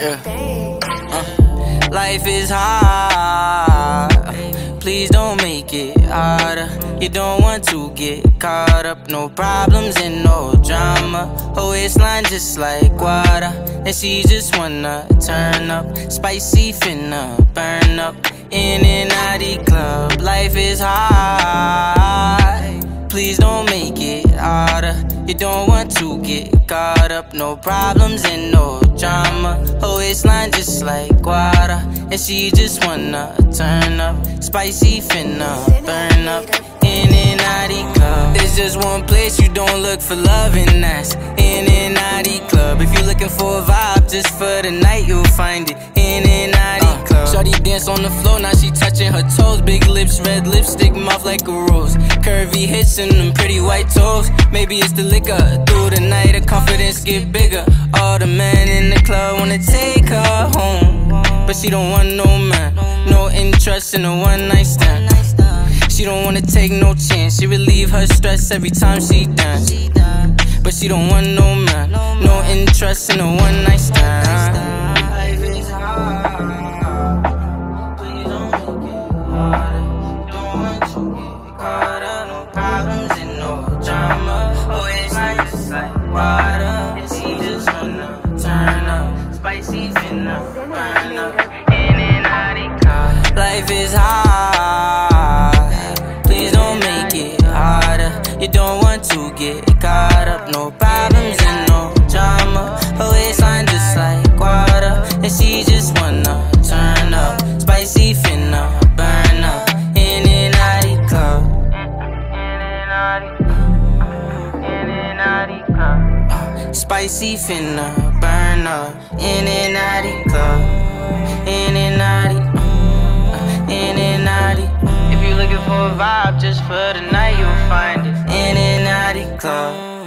Yeah. Uh, life is hard. Please don't make it harder. You don't want to get caught up. No problems and no drama. Her waistline just like water. And she just wanna turn up. Spicy finna burn up. In and out the club. Life is hard. You don't want to get caught up, no problems and no drama. Oh, Her waistline just like water, and she just wanna turn up. Spicy finna burn up. In and out the club. There's just one place you don't look for love, and that's in and out the club. If you're looking for a vibe just for the night, you'll find it in and out club. Shorty dance on the floor, now she touching her toes. Big lips, red lipstick, mouth like a rose. Curvy hips and them pretty white toes. Maybe it's the liquor. Through the night, the confidence get bigger. All the men in the club wanna take her home. But she don't want no man. No interest in a one night stand. She don't wanna take no chance. She relieve her stress every time she dance. But she don't want no man. No interest in a one night stand. Water. And she just wanna turn up. Spicy finna burn up. In and out car. Life is hard. Please don't make it harder. You don't want to get caught up. No problems Spicy finna burn up. In and out the club. In and out the mm, mm. in and out the mm. If you're looking for a vibe just for the night, you'll find it in and out the club.